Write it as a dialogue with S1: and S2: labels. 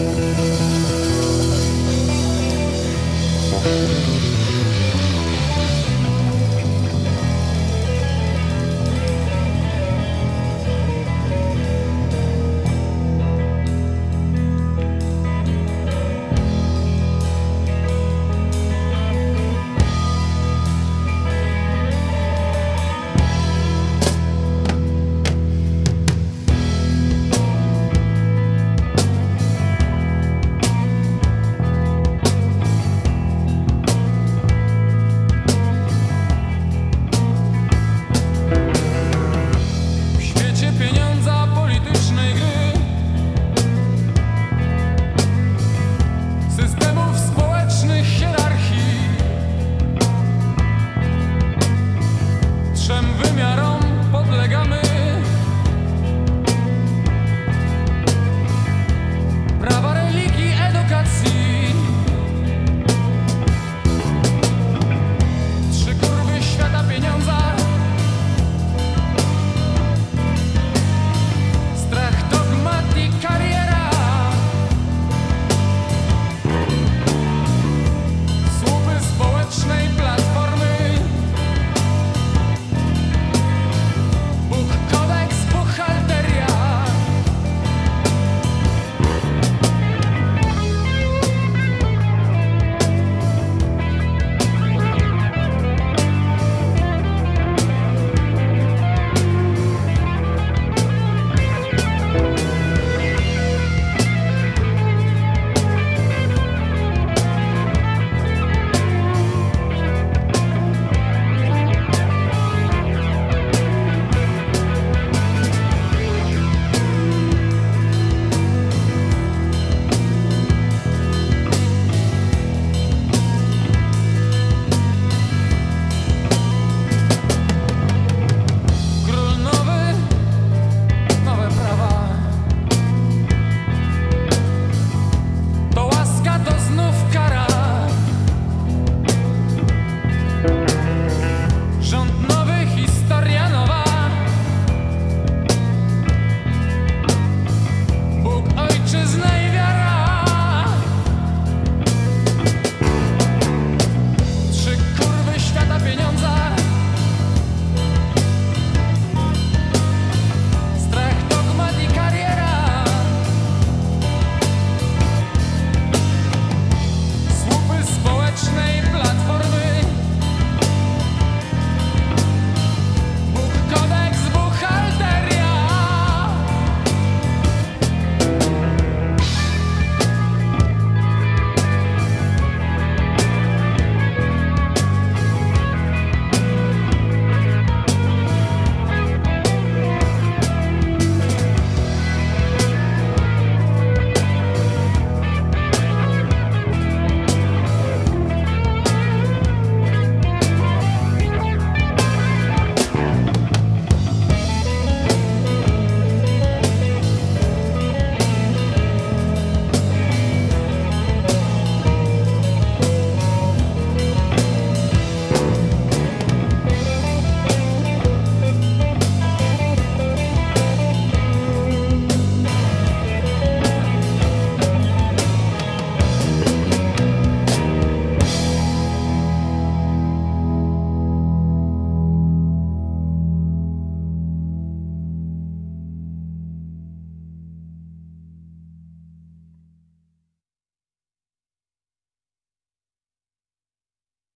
S1: Música